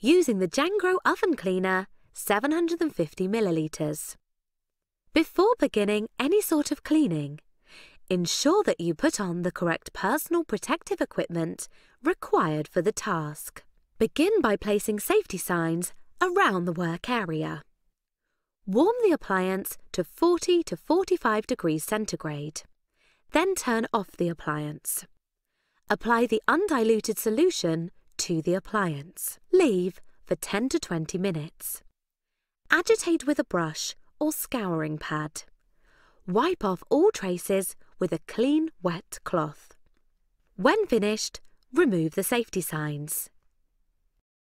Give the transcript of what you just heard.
using the Jangro oven cleaner 750 millilitres. Before beginning any sort of cleaning, ensure that you put on the correct personal protective equipment required for the task. Begin by placing safety signs around the work area. Warm the appliance to 40 to 45 degrees centigrade. Then turn off the appliance. Apply the undiluted solution to the appliance. Leave for 10 to 20 minutes. Agitate with a brush or scouring pad. Wipe off all traces with a clean, wet cloth. When finished, remove the safety signs.